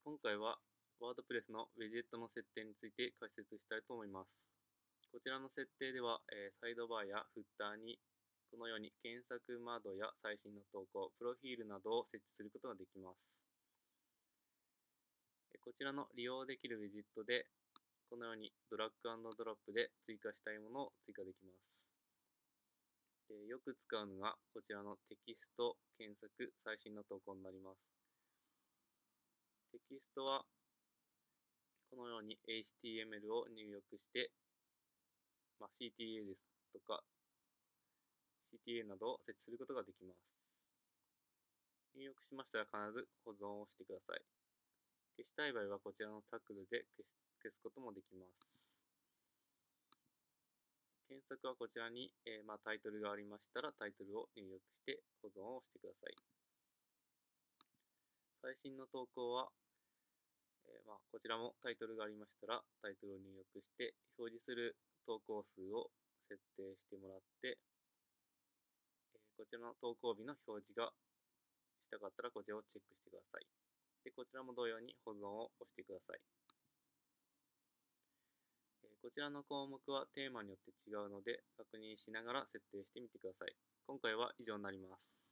今回は WordPress のウィジェットの設定について解説したいと思います。こちらの設定では、えサイドバーやフッターにこのように検索窓や最新の投稿、プロフィールなどを設置することができます。こちらの利用できるウィジェットでこのようにドラッグドドロップで追加したいものを追加できます。でよく使うのがこちらのテキスト、検索、最新の投稿になります。キストはこのように HTML を入力して、まあ、CTA ですとか CTA などを設置することができます。入力しましたら必ず保存をしてください。消したい場合はこちらのタグで消す消すこともできます。検索はこちらに、えーまあ、タイトルがありましたらタイトルを入力して保存をしてください。最新の投稿は、ーまあ、こちらもタイトルがありましたらタイトルを入力して表示する投稿数を設定してもらって、えーこちらの投稿日の表示がしたかったらこちらをチェックしてください。でこちらも同様に保存を押してください。えーこちらの項目はテーマによって違うので確認しながら設定してみてください。今回は以上になります。